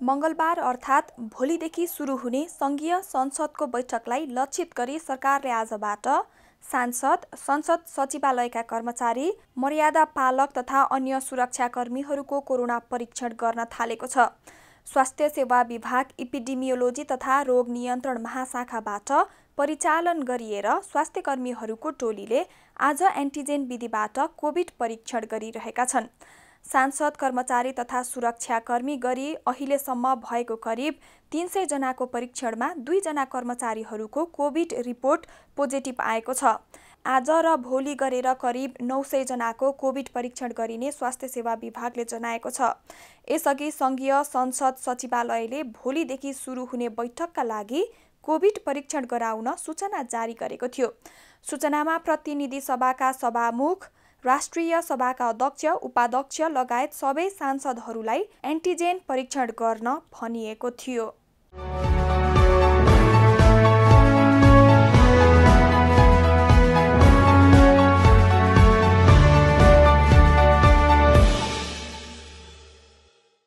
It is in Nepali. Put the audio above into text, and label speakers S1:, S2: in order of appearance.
S1: मङ्गलबार अर्थात् भोलिदेखि सुरु हुने सङ्घीय संसदको बैठकलाई लक्षित गरी सरकारले आजबाट सांसद संसद सचिवालयका कर्मचारी मर्यादा पालक तथा अन्य सुरक्षाकर्मीहरूको कोरोना परीक्षण गर्न थालेको छ। स्वास्थ्य सेवा विभाग इपिडिमियोलोजी तथा रोग नियन्त्रण महाशाखाबाट परिचालन गरिएर स्वास्थ्य कर्मीहरूको टोलीले आज एन्टिजेन विधिबाट कोभिड परीक्षण गरिरहेका छन्। सांसद कर्मचारी तथा सुरक्षाकर्मी गरी अहिलेसम्म भएको करिब तीन सय जनाको परीक्षणमा दुईजना कर्मचारीहरूको कोभिड रिपोर्ट पोजिटिभ आएको छ। आज र भोलि गरेर करिब नौ सय जनाको कोभिड परीक्षण गरिने स्वास्थ्य सेवा विभागले जनाएको छ। यसअघि सङ्घीय संसद सचिवालयले भोलिदेखि सुरु हुने बैठकका लागि कोभिड परीक्षण गराउन सूचना जारी गरेको थियो। सूचनामा प्रतिनिधि सभाका सभामुख राष्ट्रिय सभाका अध्यक्ष उपाध्यक्ष लगायत सबै सांसदहरूलाई एन्टिजेन परीक्षण गर्न भनिएको थियो।